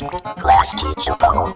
Class teacher bubble.